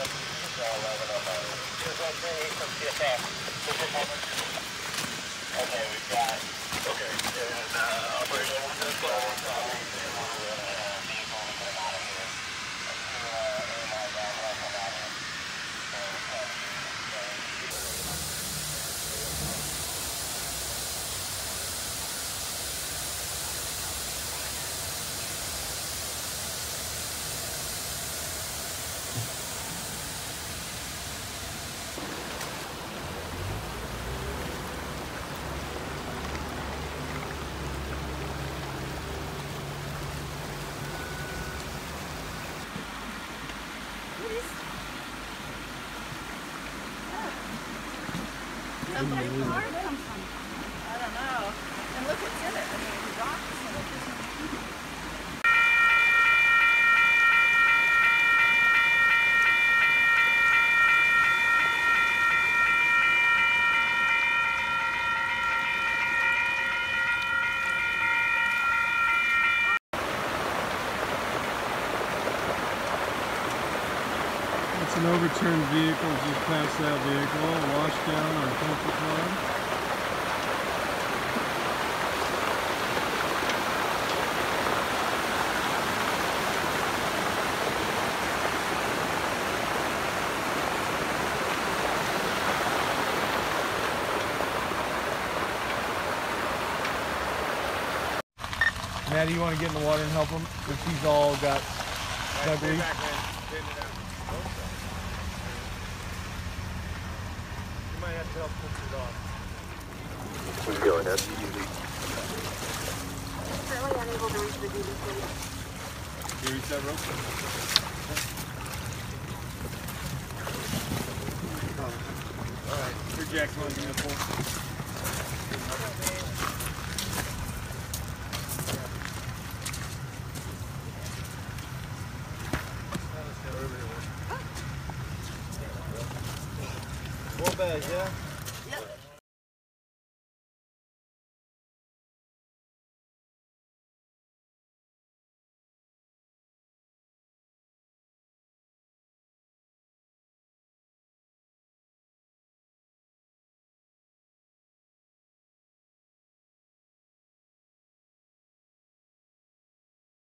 Okay, Somebody's car come from? I don't know. And look, it's in It's an overturned vehicle just past that vehicle, washed down on Country Club. Maddie, you want to get in the water and help him? Because he's all got debris. Who's going in? Currently to the duty station. You reach that rope? Alright, here Jack's me a pull. Four bags, yeah?